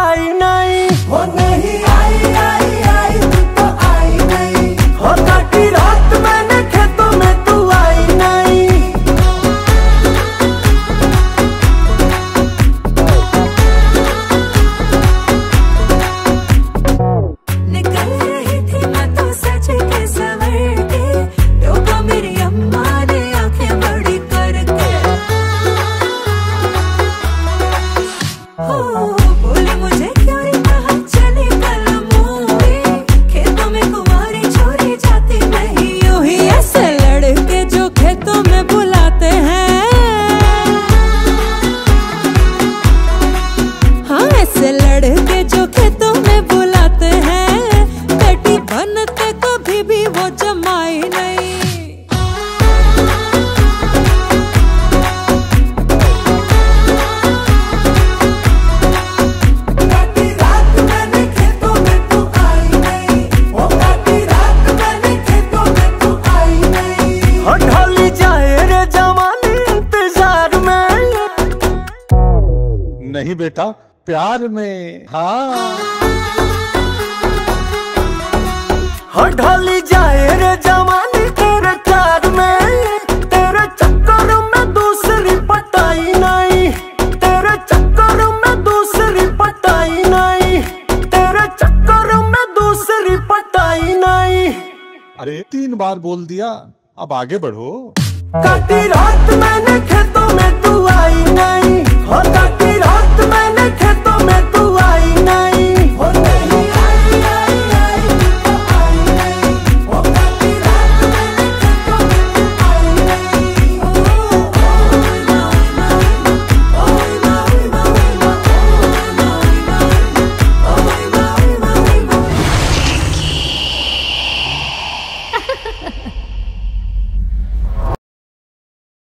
ngày nay. Hola, muñeca. नहीं बेटा प्यार में हाँ।, हाँ ढाली जाए रे जवानी तेरे प्यार में तेरे चक्कर में दूसरी पटाई नहीं तेरे चक्कर में दूसरी पटाई नहीं तेरे चक्कर में दूसरी पटाई नहीं। अरे तीन बार बोल दिया अब आगे बढ़ो। काटी रात मैंने खेत